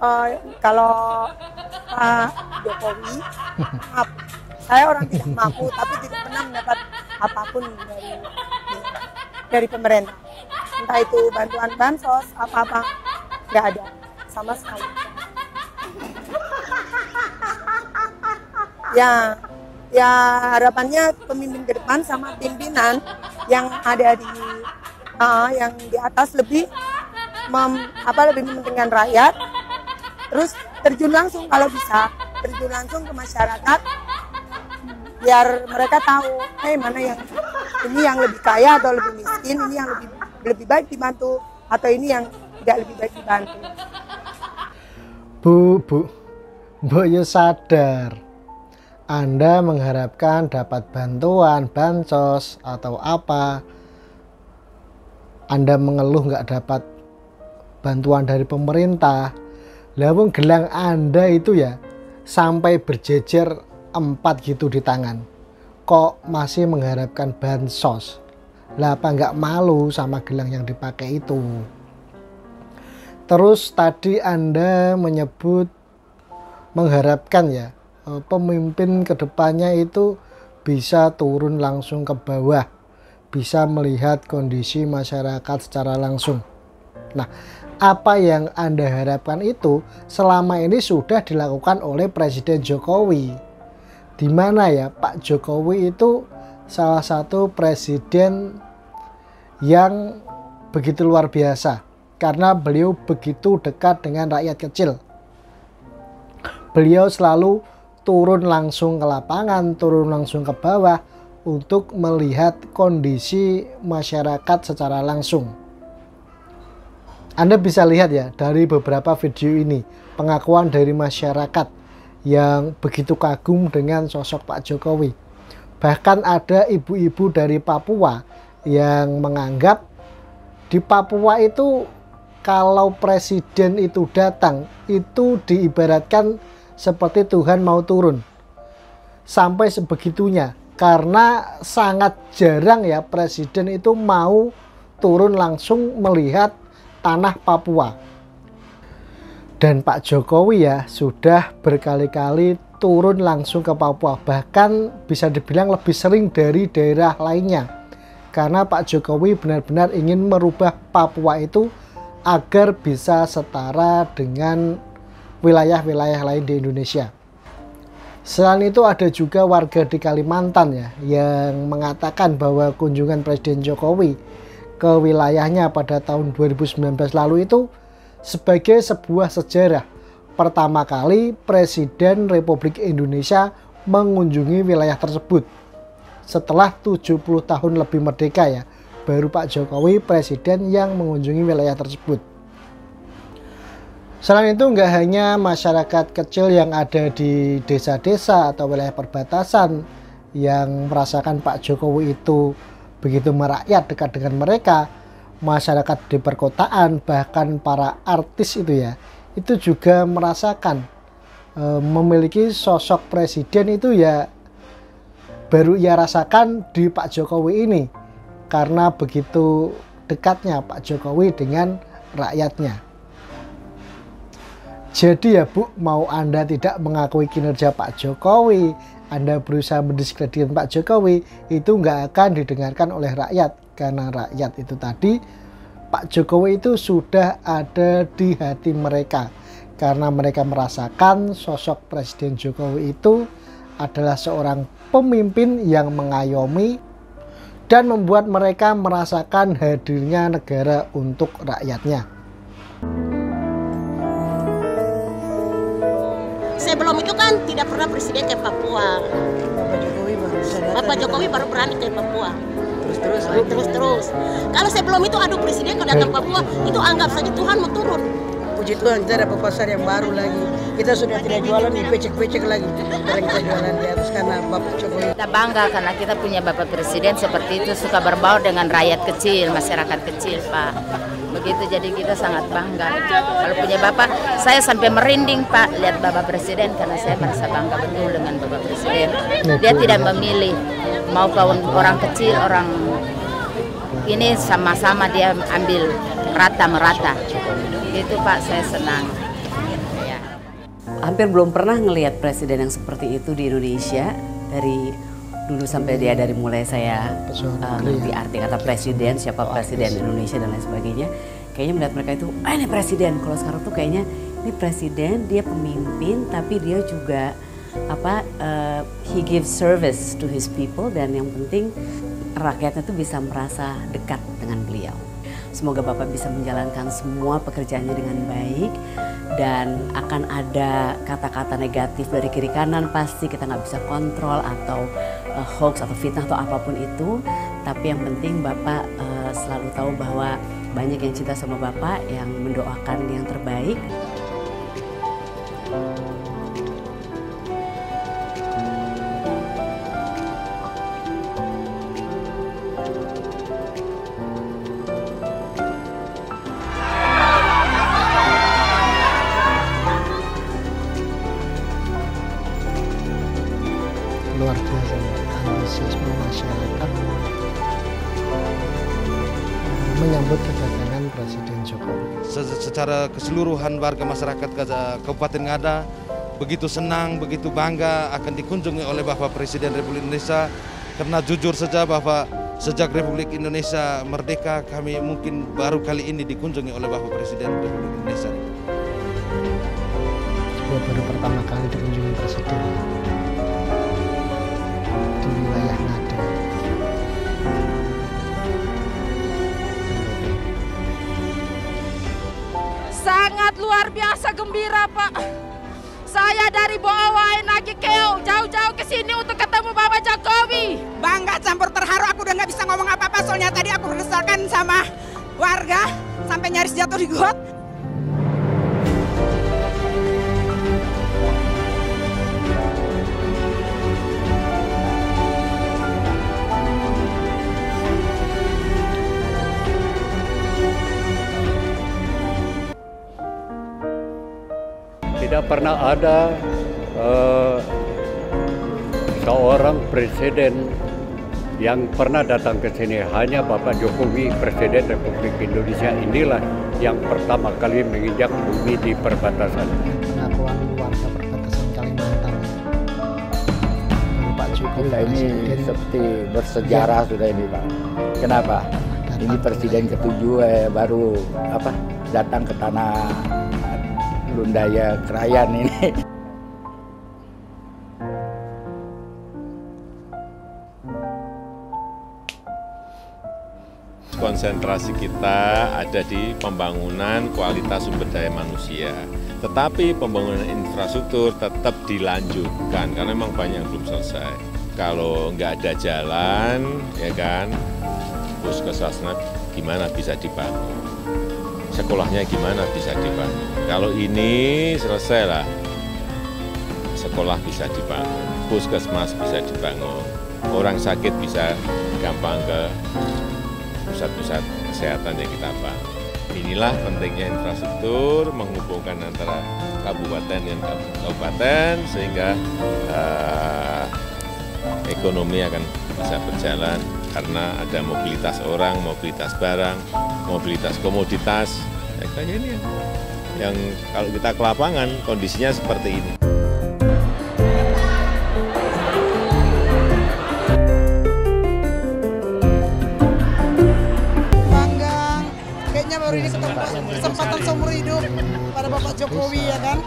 eh, kalau Pak Jokowi, maaf, saya orang tidak mampu tapi tidak pernah mendapat apa pun dari dari pemerintah. Entah itu bantuan bansos apa-apa nggak ada sama sekali. Ya, ya harapannya pemimpin ke depan sama pimpinan yang ada di uh, yang di atas lebih mem, apa lebih mementingkan rakyat terus terjun langsung kalau bisa. Terjun langsung ke masyarakat. Biar mereka tahu hey mana yang ini yang lebih kaya atau lebih miskin ini yang lebih lebih baik dibantu atau ini yang tidak lebih baik dibantu. Bu, Bu, Bu ya sadar. Anda mengharapkan dapat bantuan, bansos, atau apa, Anda mengeluh nggak dapat bantuan dari pemerintah, lalu gelang Anda itu ya sampai berjejer empat gitu di tangan. Kok masih mengharapkan bansos? Lah apa nggak malu sama gelang yang dipakai itu? Terus tadi Anda menyebut mengharapkan ya Eh, pemimpin ke depannya itu bisa turun langsung ke bawah, bisa melihat kondisi masyarakat secara langsung. Nah, apa yang Anda harapkan itu selama ini sudah dilakukan oleh Presiden Jokowi. Di mana ya Pak Jokowi itu salah satu presiden yang begitu luar biasa karena beliau begitu dekat dengan rakyat kecil. Beliau selalu turun langsung ke lapangan, turun langsung ke bawah untuk melihat kondisi masyarakat secara langsung. Anda bisa lihat ya dari beberapa video ini pengakuan dari masyarakat yang begitu kagum dengan sosok Pak Jokowi. Bahkan ada ibu-ibu dari Papua yang menganggap di Papua itu kalau presiden itu datang itu diibaratkan seperti Tuhan mau turun. Sampai sebegitunya. Karena sangat jarang ya presiden itu mau turun langsung melihat tanah Papua. Dan Pak Jokowi ya sudah berkali-kali turun langsung ke Papua. Bahkan bisa dibilang lebih sering dari daerah lainnya. Karena Pak Jokowi benar-benar ingin merubah Papua itu agar bisa setara dengan wilayah-wilayah lain di Indonesia. Selain itu ada juga warga di Kalimantan ya yang mengatakan bahwa kunjungan Presiden Jokowi ke wilayahnya pada tahun 2019 lalu itu sebagai sebuah sejarah. Pertama kali Presiden Republik Indonesia mengunjungi wilayah tersebut. Setelah 70 tahun lebih merdeka ya baru Pak Jokowi presiden yang mengunjungi wilayah tersebut. Selain itu nggak hanya masyarakat kecil yang ada di desa-desa atau wilayah perbatasan yang merasakan Pak Jokowi itu begitu merakyat dekat dengan mereka, masyarakat di perkotaan bahkan para artis itu ya, itu juga merasakan e, memiliki sosok presiden itu ya baru ia rasakan di Pak Jokowi ini karena begitu dekatnya Pak Jokowi dengan rakyatnya. Jadi ya Bu, mau Anda tidak mengakui kinerja Pak Jokowi, Anda berusaha mendiskreditkan Pak Jokowi, itu nggak akan didengarkan oleh rakyat. Karena rakyat itu tadi, Pak Jokowi itu sudah ada di hati mereka. Karena mereka merasakan sosok Presiden Jokowi itu adalah seorang pemimpin yang mengayomi dan membuat mereka merasakan hadirnya negara untuk rakyatnya. Sebelum itu kan tidak pernah presiden ke Papua. Bapak Jokowi baru Bapak Jokowi baru berani ke Papua. terus terus Terus terus. Kalau sebelum itu aduh presiden kalau datang Papua itu anggap saja Tuhan mau turun. Puji Tuhan kita dapat pasar yang baru lagi kita sudah tidak jualan di pecek-pecek lagi sekarang kita jualan di atas karena Bapak Jokowi Kita bangga karena kita punya Bapak Presiden seperti itu suka berbaur dengan rakyat kecil, masyarakat kecil, Pak. Begitu jadi kita sangat bangga. Kalau punya Bapak, saya sampai merinding, Pak, lihat Bapak Presiden karena saya merasa bangga betul dengan Bapak Presiden. Dia tidak memilih mau kawan orang kecil, orang ini sama-sama dia ambil rata merata. Itu Pak saya senang. hampir belum pernah ngelihat presiden yang seperti itu di Indonesia. Dari dulu sampai dia dari mulai saya uh, ngerti arti kata presiden siapa presiden Indonesia dan lain sebagainya. Kayaknya melihat mereka itu ah ini presiden. Kalau sekarang tuh kayaknya ini presiden dia pemimpin tapi dia juga apa uh, he gives service to his people. Dan yang penting rakyatnya tuh bisa merasa dekat dengan beliau semoga bapak bisa menjalankan semua pekerjaannya dengan baik dan akan ada kata-kata negatif dari kiri kanan pasti kita nggak bisa kontrol atau uh, hoax atau fitnah atau apa pun itu. Tapi yang penting bapak uh, selalu tahu bahwa banyak yang cinta sama bapak yang mendoakan yang terbaik menyambut kedatangan Presiden Jokowi. Secara keseluruhan warga masyarakat Kabupaten Ngada begitu senang, begitu bangga akan dikunjungi oleh Bapak Presiden Republik Indonesia karena jujur saja bahwa sejak Republik Indonesia merdeka kami mungkin baru kali ini dikunjungi oleh Bapak Presiden Republik Indonesia. Gue baru pertama kali dikunjungi Presiden biasa gembira Pak. Saya dari Bawai lagi keo jauh-jauh ke sini untuk ketemu Bapak Jokowi. Bangga campur terharu aku udah nggak bisa ngomong apa-apa soalnya tadi aku berdasarkan sama warga sampai nyaris jatuh di got. Tidak pernah ada uh, seorang presiden yang pernah datang ke sini. Hanya Bapak Jokowi, Presiden Republik Indonesia inilah yang pertama kali menginjak bumi di perbatasan. Pengakuan warga perbatasan Kalimantan. Pak Jokowi Kita ini Presiden seperti bersejarah sudah ini Pak. Kenapa? Ini presiden ketujuh eh, baru apa datang ke tanah Lundaya Krayan ini. konsentrasi kita ada di pembangunan kualitas sumber daya manusia. Tetapi pembangunan infrastruktur tetap dilanjutkan karena memang banyak yang belum selesai. Kalau nggak ada jalan, ya kan, puskesmasnya gimana bisa dibangun? Sekolahnya gimana bisa dibangun? Kalau ini selesai lah, sekolah bisa dibangun, puskesmas bisa dibangun, orang sakit bisa gampang ke pusat-pusat kesehatan yang kita bangun. Inilah pentingnya infrastruktur menghubungkan antara kabupaten dengan kabupaten sehingga uh, ekonomi akan bisa berjalan karena ada mobilitas orang, mobilitas barang, mobilitas komoditas. Ya, kayaknya ini yang, yang kalau kita ke lapangan kondisinya seperti ini. Bangga, kayaknya baru ini kesempatan seumur hidup pada Bapak Jokowi ya kan.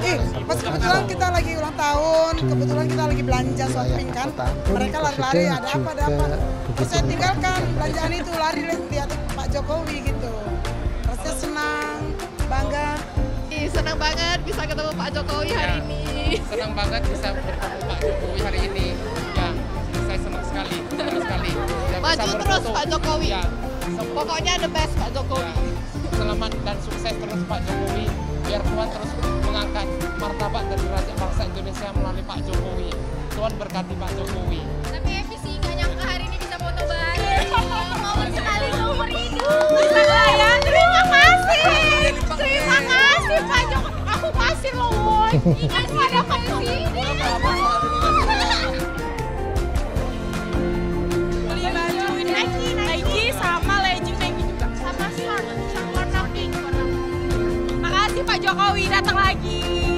Eh, pas kebetulan kita lagi ulang tahun, kebetulan kita lagi belanja shopping kan. Mereka lari-lari ada apa ada apa. Terus saya tinggalkan belanjaan itu lari lihat Pak Jokowi gitu. Rasanya senang, bangga. Senang banget bisa ketemu Pak Jokowi hari ini. senang banget bisa bertemu Pak Jokowi hari ini. Ya, saya senang sekali, senang sekali. Ya, Maju terus. Pak Jokowi. Ya, sem- Pokoknya the best Pak Jokowi. selamat dan sukses terus Pak Jokowi. Biar Tuhan terus mengangkat martabat dan derajat bangsa Indonesia melalui Pak Jokowi. Tuhan berkati Pak Jokowi. Tapi Evi sih gak nyangka hari ini bisa foto bareng. Momen sekali seumur hidup. Bisa lah ya. Terima kasih. Terima kasih Pak Jokowi. Aku loh, Woy. Ingat ada ke sini. Jokowi datang lagi.